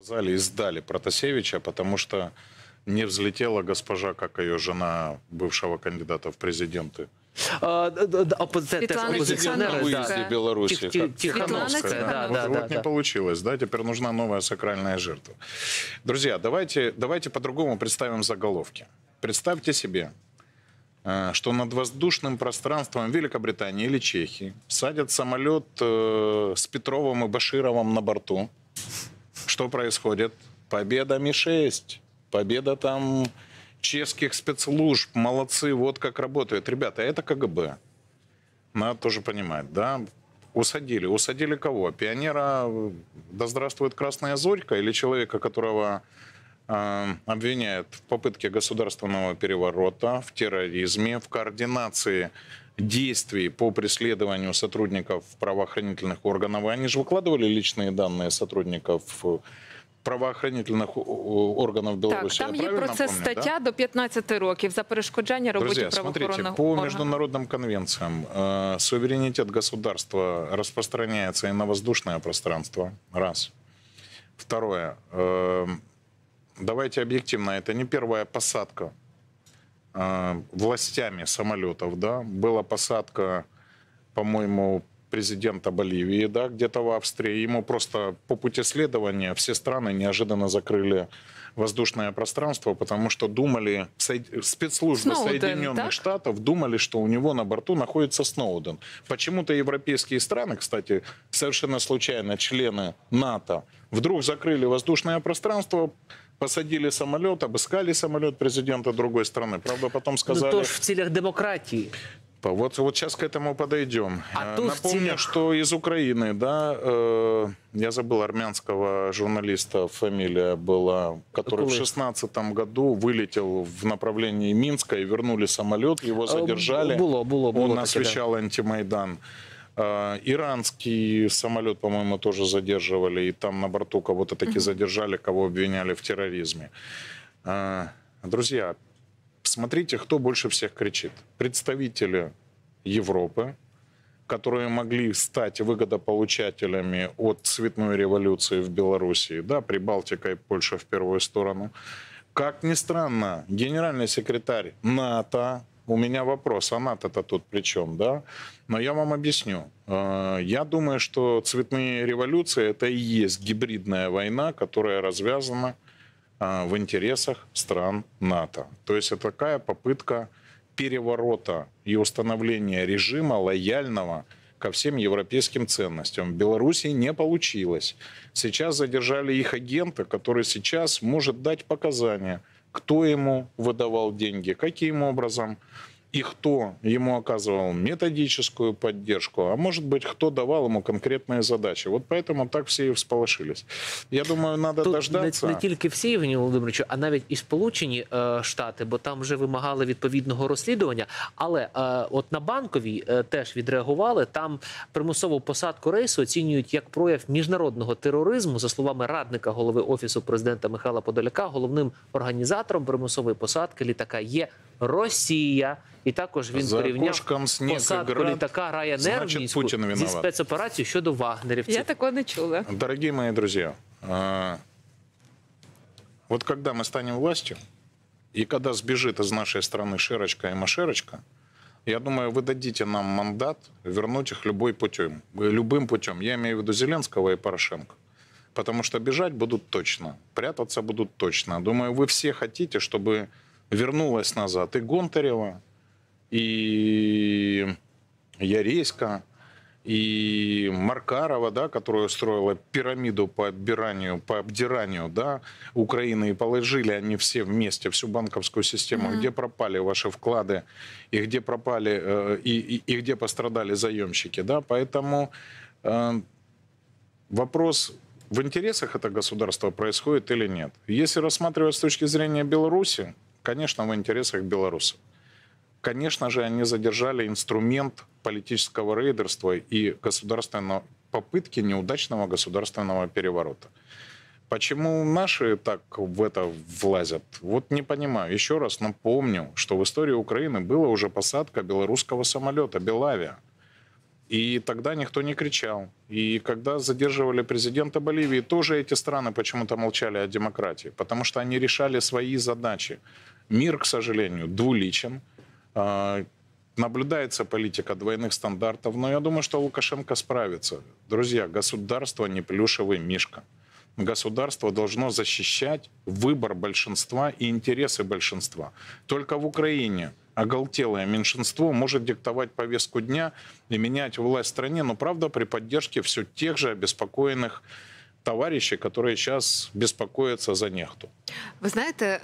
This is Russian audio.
Сказали и сдали Протасевича, потому что не взлетела госпожа, как ее жена бывшего кандидата в президенты. А, д- д- д- опози- теж Світлана опозиціонери, на Тихановская. выезде да. Беларуси. Тих- ті- как Тихановская, Тихановская. да, да, вот да, вот не да. получилось, да, теперь нужна новая сакральная жертва. Друзья, давайте, давайте по-другому представим заголовки. Представьте себе, э, что над воздушным пространством Великобритании или Чехии садят самолет э, с Петровым и Башировым на борту. что происходит? Победа Ми-6. Победа там чешских спецслужб. Молодцы, вот как работают. Ребята, это КГБ. Надо тоже понимать, да? Усадили. Усадили кого? Пионера, э, да здравствует Красная Зорька, или человека, которого э, обвиняют в попытке государственного переворота, в терроризме, в координации действий по преследованию сотрудников правоохранительных органов. И они же выкладывали личные данные сотрудников э, правоохранительных о- о- органов Так, Беларуси. там Я є правильно про це помню, да? стаття до 15 років за перешкоджання роботі Друзья, смотрите, правоохоронного по органу. международным конвенциям э, суверенитет государства распространяется и на воздушное пространство. Раз. Второе. э, давайте объективно, это не первая посадка э, властями самолетов, да, была посадка, по-моему, президента Боливии, да, где-то в Австрии. Ему просто по пути следования все страны неожиданно закрыли воздушное пространство, потому что думали, спецслужбы Сноуден, Соединенных так? Штатов думали, что у него на борту находится Сноуден. Почему-то европейские страны, кстати, совершенно случайно члены НАТО, вдруг закрыли воздушное пространство, посадили самолет, обыскали самолет президента другой страны. Правда, потом Ну, сказали... то ж в цілях демократії. Вот, вот сейчас к этому подойдем. А Э, тут в Напомню, целях- что из Украины, да, э, я забыл армянского журналиста, фамилия была, который в Какой? 16 году вылетел в направлении Минска и вернули самолет, его задержали. Е, Було, було, було. Он таке, да. освещал антимайдан. Э, Иранский самолет, по-моему, тоже задерживали, и там на борту кого-то таки задержали, кого обвиняли в терроризме. Э, Друзья, смотрите, кто больше всех кричит. Представители Европы, которые могли стать выгодополучателями от цветной революции в Белоруссии, да, Прибалтика и Польша в первую сторону. Как ни странно, генеральный секретарь НАТО, у меня вопрос, НАТО-то тут при чем, да? Но я вам объясню. Э, Я думаю, что цветные революции это и есть гибридная война, которая развязана а, в интересах стран НАТО. То есть это такая попытка переворота и установления режима лояльного ко всем европейским ценностям. В Беларуси не получилось. Сейчас задержали их агента, который сейчас может дать показания, кто ему выдавал деньги, каким образом и кто ему оказывал методическую поддержку, а может быть, кто давал ему конкретные задачи. Вот поэтому так все и всполошились. Я думаю, надо Тут дождаться. не, не тільки всі Євгенію Володимировичу, а навіть і Сполучені е, Штати, бо там вже вимагали відповідного розслідування. Але е, от на банковій е, теж відреагували. Там примусову посадку рейсу оцінюють як прояв міжнародного тероризму, за словами радника голови офісу президента Михайла Подоляка. Головним організатором примусової посадки літака є Росія. І також він За порівняв окошком снег и посадку град, літака Ryanair в значить, Мінську Путін зі виноват. спецоперацією щодо вагнерівців. Я такого не чула. Дорогие мои друзья, а, вот когда мы станем властью, и когда сбежит из нашей страны Шерочка и Машерочка, я думаю, вы дадите нам мандат вернуть их любой путем, любым путем. Я имею в виду Зеленского и Порошенко. Потому что бежать будут точно, прятаться будут точно. Думаю, вы все хотите, чтобы вернулась назад и Гонтарева, и Яреська, и Маркарова, да, которая устроила пирамиду по отбиранию, по обдиранию да, Украины, и положили они все вместе всю банковскую систему, где пропали ваши вклады, и где пропали, э, и, и, и где пострадали заемщики. Да? Поэтому э, вопрос, в интересах это государство происходит или нет. Если рассматривать с точки зрения Беларуси, конечно, в интересах белорусов. Конечно же, они задержали инструмент политического рейдерства и государственного попытки неудачного государственного переворота. Почему наши так в это влазят? Вот не понимаю. Еще раз напомню, что в истории Украины была уже посадка белорусского самолета «Белавия». И тогда никто не кричал. И когда задерживали президента Боливии, тоже эти страны почему-то молчали о демократии, потому что они решали свои задачи. Мир, к сожалению, двуличен. А, Наблюдается политика двойных стандартов, но я думаю, что Лукашенко справится. Друзья, государство не плюшевый мишка. Государство должно защищать выбор большинства и интересы большинства. Только в Украине оголтелое меньшинство может диктовать повестку дня и менять власть в стране, но правда при поддержке все тех же обеспокоенных товарищей, которые сейчас беспокоятся за нехту. Ви знаєте,